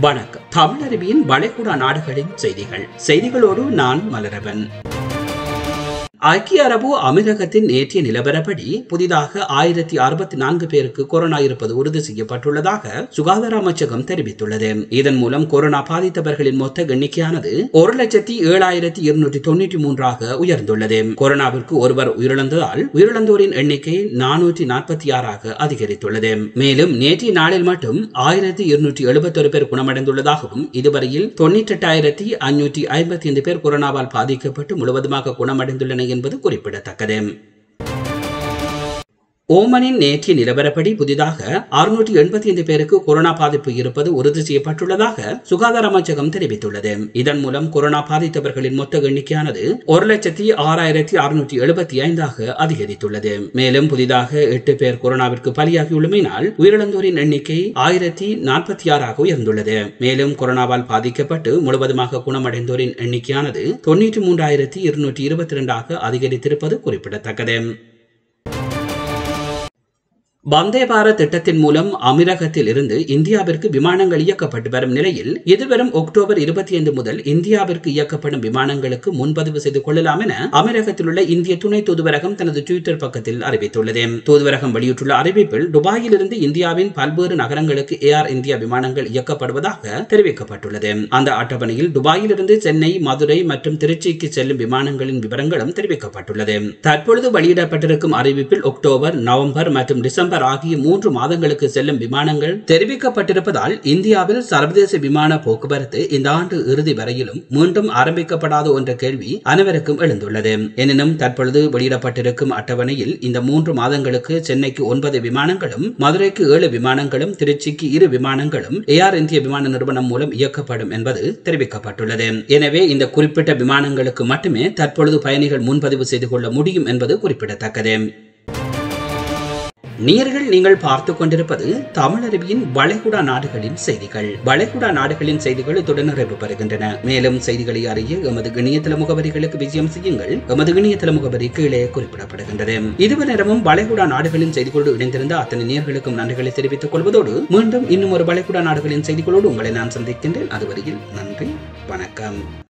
வணக்கம். தமிழருவியின் வளைகுடா நாடுகளின் செய்திகள். செய்திகளோடு நான் மலரவன். ஐக்கிய அரபு அமீரகத்தின் நேற்றைய நிலவரப்படி புதிதாக ஆயிரத்தி அறுபத்தி நான்கு பேருக்கு கொரோனா இருப்பது உறுதி செய்யப்பட்டுள்ளதாக சுகாதார அமைச்சகம் தெரிவித்துள்ளது. இதன் மூலம் கொரோனா பாதித்தவர்களின் மொத்த எண்ணிக்கையானது ஒரு லட்சத்தி ஏழாயிரத்தி இருநூற்றி தொண்ணூற்றி மூன்றாக உயர்ந்துள்ளது. கொரோனாவிற்கு ஒருவர் உயிரிழந்ததால் உயிரிழந்தோரின் எண்ணிக்கை நானூற்றி நாற்பத்தி ஆறாக அதிகரித்துள்ளது. மேலும் நேற்றைய நாளில் மட்டும் ஆயிரத்தி இருநூற்றி எழுபத்தொரு பேர் குணமடைந்துள்ளதாகவும் இதுவரையில் தொண்ணூற்றி எட்டாயிரத்தி ஐநூற்றி ஐம்பத்தி ஐந்து பேர் கொரோனாவால் பாதிக்கப்பட்டு முழுவதுமாக குணமடைந்துள்ளனர் என்பது குறிப்பிடத்தக்கது. ஓமனின் நேற்றைய நிலவரப்படி புதிதாக அறுநூற்றி எண்பத்தி ஐந்து பேருக்கு கொரோனா பாதிப்பு இருப்பது உறுதி செய்யப்பட்டுள்ளதாக சுகாதார அமைச்சகம் தெரிவித்துள்ளது. இதன் மூலம் கொரோனா பாதித்தவர்களின் மொத்த எண்ணிக்கையானது ஒரு லட்சத்தி ஆறாயிரத்தி அறுநூற்றி எழுபத்தி ஐந்தாக அதிகரித்துள்ளது. மேலும் புதிதாக எட்டு பேர் கொரோனாவிற்கு பலியாகியுள்ளமையினால் உயிரிழந்தோரின் எண்ணிக்கை ஆயிரத்தி நாற்பத்தி ஆறாக உயர்ந்துள்ளது. மேலும் கொரோனாவால் பாதிக்கப்பட்டு முழுவதுமாக குணமடைந்தோரின் எண்ணிக்கையானது தொன்னூற்றி மூன்றாயிரத்தி இருநூற்றி இருபத்தி இரண்டாக அதிகரித்திருப்பது குறிப்பிடத்தக்கது. வந்தே பாரத் திட்டத்தின் மூலம் அமீரகத்தில் இருந்து இந்தியாவிற்கு விமானங்கள் இயக்கப்பட்டு வரும் நிலையில் எதிர்வரும் அக்டோபர் இருபத்தி ஐந்து முதல் இந்தியாவிற்கு இயக்கப்படும் விமானங்களுக்கு முன்பதிவு செய்து கொள்ளலாம் என அமீரகத்தில் உள்ள இந்திய துணை தூதுவரகம் தனது ட்விட்டர் பக்கத்தில் அறிவித்துள்ளது. தூதுவரகம் வெளியிட்டுள்ள அறிவிப்பில் துபாயில் இருந்து இந்தியாவின் பல்வேறு நகரங்களுக்கு ஏஆர் இந்தியா விமானங்கள் இயக்கப்படுவதாக தெரிவிக்கப்பட்டுள்ளது. அந்த அட்டவணையில் துபாயில் இருந்து சென்னை மதுரை மற்றும் திருச்சிக்கு செல்லும் விமானங்களின் விவரங்களும் தெரிவிக்கப்பட்டுள்ளது. தற்பொழுது வெளியிடப்பட்டிருக்கும் அறிவிப்பில் அக்டோபர் நவம்பர் மற்றும் டிசம்பர் டிசம்பர் ஆகிய மூன்று மாதங்களுக்கு செல்லும் விமானங்கள் தெரிவிக்கப்பட்டிருப்பதால் இந்தியாவில் சர்வதேச விமான போக்குவரத்து இந்த ஆண்டு இறுதி வரையிலும் மீண்டும் ஆரம்பிக்கப்படாதோ என்ற கேள்வி அனைவருக்கும் எழுந்துள்ளது. எனினும் தற்பொழுது வெளியிடப்பட்டிருக்கும் அட்டவணையில் இந்த மூன்று மாதங்களுக்கு சென்னைக்கு ஒன்பது விமானங்களும் மதுரைக்கு ஏழு விமானங்களும் திருச்சிக்கு இரு விமானங்களும் ஏஆர் இந்திய விமான நிறுவனம் மூலம் இயக்கப்படும் என்பது தெரிவிக்கப்பட்டுள்ளது. எனவே இந்த குறிப்பிட்ட விமானங்களுக்கு மட்டுமே தற்பொழுது பயணிகள் முன்பதிவு செய்து கொள்ள முடியும் என்பது குறிப்பிடத்தக்கது. நீர்கள் நீங்கள் பார்த்து கொண்டிருப்பது தமிழருவியின் வளைகுடா நாடுகளின் செய்திகள். வளைகுடா நாடுகளின் செய்திகள் இத்துடன் நிறைவு பெறுகின்றன. மேலும் செய்திகளை அறிய எமது இணையதள முகவரிகளுக்கு விஜயம் செய்யுங்கள். எமது இணையதள முகவரி கீழே குறிப்பிடப்படுகின்றது. இதுவரை நேரமும் வளைகுடா நாடுகளின் செய்திகளோடு இணைந்திருந்த அத்தனை நேர்களுக்கும் நன்றிகளை தெரிவித்துக் கொள்வதோடு மீண்டும் இன்னும் ஒரு வளைகுடா நாடுகளின் செய்திகளோடு உங்களை நான் சந்திக்கின்றேன். அதுவரையில் நன்றி வணக்கம்.